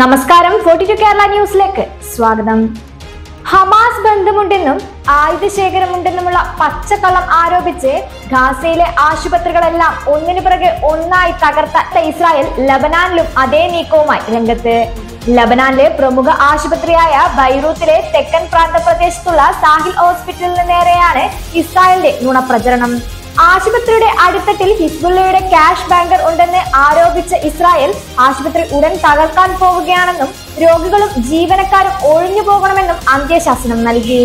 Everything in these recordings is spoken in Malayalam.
നമസ്കാരം. ഫോർട്ടി ടു കേരള ന്യൂസിലേക്ക് സ്വാഗതം. ഹമാസ് ബന്ധമുണ്ടെന്നും ആയുധശേഖരമുണ്ടെന്നുമുള്ള പച്ചക്കള്ളം ആരോപിച്ച് ഗാസയിലെ ആശുപത്രികളെല്ലാം ഒന്നിനു പിറകെ ഒന്നായി തകർത്ത ഇസ്രായേൽ ലബനാനിലും അതേ നീക്കവുമായി രംഗത്ത്. ലബനാനിലെ പ്രമുഖ ആശുപത്രിയായ ബൈറൂത്തിലെ തെക്കൻ പ്രാന്തപ്രദേശത്തുള്ള സാഹിൽ ഹോസ്പിറ്റലിന് നേരെയാണ് ഇസ്രായേലിന്റെ നുണപ്രചരണം. ആശുപത്രിയുടെ അടിത്തട്ടിൽ ഹിസ്ബുള്ളയുടെ ക്യാഷ് ബാങ്കർ ഉണ്ടെന്ന് ആരോപിച്ച ഇസ്രായേൽ ആശുപത്രി ഉടൻ തകർക്കാൻ പോവുകയാണെന്നും രോഗികളും ജീവനക്കാരും ഒഴിഞ്ഞു പോകണമെന്നും അന്ത്യശാസനം നൽകി.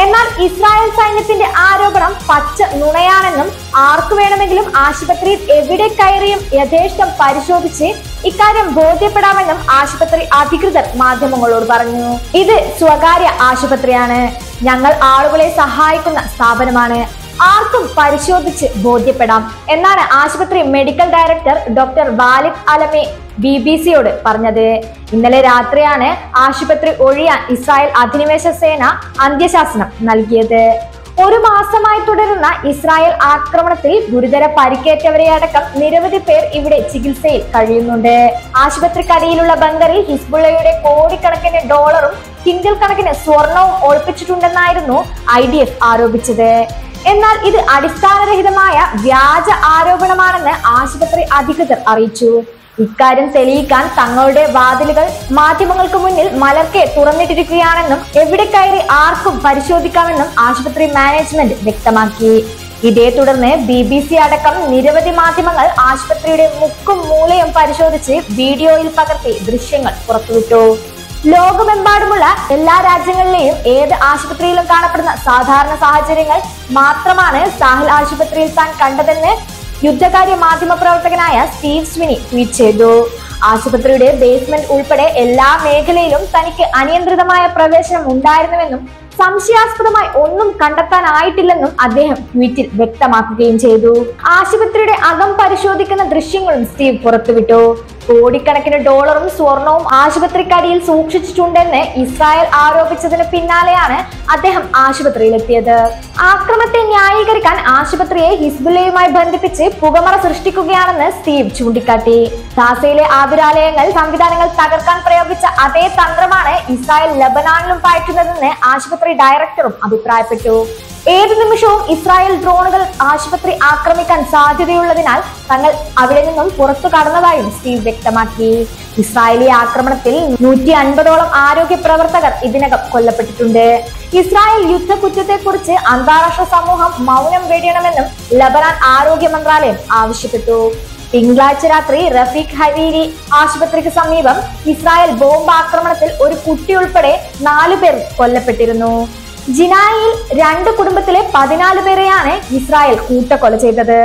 എന്നാൽ ഇസ്രായേൽ സൈന്യത്തിന്റെ ആരോപണം പച്ച നുണയാണെന്നും ആർക്കു വേണമെങ്കിലും ആശുപത്രിയിൽ എവിടെ കയറിയും യഥേഷ്ടം പരിശോധിച്ച് ഇക്കാര്യം ബോധ്യപ്പെടാമെന്നും ആശുപത്രി അധികൃതർ മാധ്യമങ്ങളോട് പറഞ്ഞു. ഇത് സ്വകാര്യ ആശുപത്രിയാണ്. ഞങ്ങൾ ആളുകളെ സഹായിക്കുന്ന സ്ഥാപനമാണ്. ആർക്കും പരിശോധിച്ച് ബോധ്യപ്പെടാം. എന്നാണ് ആശുപത്രി medical director doctor Walid Alame B B സിയോട് പറഞ്ഞത്. ഇന്നലെ രാത്രിയാണ് ആശുപത്രി ഒഴിയാൻ ഇസ്രായേൽ അധിനിവേശ സേന അന്ത്യശാസനം നൽകിയത്. ഒരു മാസമായി തുടരുന്ന ഇസ്രായേൽ ആക്രമണത്തിൽ ഗുരുതര പരിക്കേറ്റവരെ അടക്കം നിരവധി പേർ ഇവിടെ ചികിത്സയിൽ കഴിയുന്നുണ്ട്. ആശുപത്രിക്കടിയിലുള്ള ബങ്കറിൽ ഹിസ്ബുള്ളയുടെ കോടിക്കണക്കിന് ഡോളറും കിൻഡിൽ കണക്കിന് സ്വർണവും ഒളിപ്പിച്ചിട്ടുണ്ടെന്നായിരുന്നു ഐ ആരോപിച്ചത്. എന്നാൽ ഇത് അടിസ്ഥാനരഹിതമായ വ്യാജ ആരോപണമാണെന്ന് ആശുപത്രി അധികൃതർ അറിയിച്ചു. ഇക്കാര്യം തെളിയിക്കാൻ തങ്ങളുടെ വാതിലുകൾ മാധ്യമങ്ങൾക്ക് മുന്നിൽ മലർക്കെ തുറന്നിട്ടിരിക്കുകയാണെന്നും എവിടെ കയറി ആർക്കും പരിശോധിക്കാമെന്നും ആശുപത്രി മാനേജ്മെന്റ് വ്യക്തമാക്കി. ഇതേ തുടർന്ന് ബി ബി സി അടക്കം നിരവധി മാധ്യമങ്ങൾ ആശുപത്രിയുടെ മുക്കും മൂലയും പരിശോധിച്ച് വീഡിയോയിൽ പകർത്തി ദൃശ്യങ്ങൾ പുറത്തുവിട്ടു. ലോകമെമ്പാടുമുള്ള എല്ലാ രാജ്യങ്ങളിലെയും ഏത് ആശുപത്രിയിലും കാണപ്പെടുന്ന സാധാരണ സാഹചര്യങ്ങൾ മാത്രമാണ് സാഹിൽ ആശുപത്രിയിൽ താൻ കണ്ടതെന്ന് യുദ്ധകാര്യ മാധ്യമ പ്രവർത്തകനായ സ്റ്റീവ് സ്വിനി ട്വീറ്റ് ചെയ്തു. ആശുപത്രിയുടെ ബേസ്മെന്റ് ഉൾപ്പെടെ എല്ലാ മേഖലയിലും തനിക്ക് അനിയന്ത്രിതമായ പ്രവേശനം ഉണ്ടായിരുന്നുവെന്നും സംശയാസ്പദമായി ഒന്നും കണ്ടെത്താനായിട്ടില്ലെന്നും അദ്ദേഹം ട്വീറ്റിൽ വ്യക്തമാക്കുകയും ചെയ്തു. ആശുപത്രിയുടെ അകം പരിശോധിക്കുന്ന ദൃശ്യങ്ങളും സ്റ്റീവ് പുറത്തുവിട്ടു. കോടിക്കണക്കിന് ഡോളറും സ്വർണവും ആശുപത്രിക്കടിയിൽ സൂക്ഷിച്ചിട്ടുണ്ടെന്ന് ഇസ്രായേൽ ആരോപിച്ചതിന് പിന്നാലെയാണ് അദ്ദേഹം ആശുപത്രിയിലെത്തിയത്. ആക്രമത്തെ ന്യായീകരിക്കാൻ ആശുപത്രിയെ ഹിസ്ബുല്ലയുമായി ബന്ധിപ്പിച്ച് പുകമറ സൃഷ്ടിക്കുകയാണെന്ന് സ്റ്റീവ് ചൂണ്ടിക്കാട്ടി. ഗാസയിലെ ആതുരാലയങ്ങൾ സംവിധാനങ്ങൾ തകർക്കാൻ പ്രയോഗിച്ച അതേ തന്ത്രമാണ് ഇസ്രായേൽ ലബനാനിലും പായിക്കുന്നതെന്ന് ആശുപത്രി ഡയറക്ടറും അഭിപ്രായപ്പെട്ടു. ഏത് നിമിഷവും ഇസ്രായേൽ ഡ്രോണുകൾ ആശുപത്രി ആക്രമിക്കാൻ സാധ്യതയുള്ളതിനാൽ തങ്ങൾ അവിടെ നിന്നും പുറത്തു കടന്നതായും സ്റ്റീവ് വ്യക്തമാക്കി. ഇസ്രായേലി ആക്രമണത്തിൽ നൂറ്റി അൻപതോളം ആരോഗ്യ പ്രവർത്തകർ ഇതിനകം കൊല്ലപ്പെട്ടിട്ടുണ്ട്. ഇസ്രായേൽ യുദ്ധക്കുറ്റത്തെക്കുറിച്ച് അന്താരാഷ്ട്ര സമൂഹം മൗനം വെടിയണമെന്നും ലബനാൻ ആരോഗ്യ മന്ത്രാലയം ആവശ്യപ്പെട്ടു. തിങ്കളാഴ്ച രാത്രി റഫീഖ് ഹരീരി ആശുപത്രിക്ക് സമീപം ഇസ്രായേൽ ബോംബ് ആക്രമണത്തിൽ ഒരു കുട്ടി ഉൾപ്പെടെ നാലു പേർ കൊല്ലപ്പെട്ടിരുന്നു. ജിനായിൽ രണ്ട് കുടുംബത്തിലെ പതിനാല് പേരെയാണ് ഇസ്രായേൽ കൂട്ടക്കൊല ചെയ്തത്.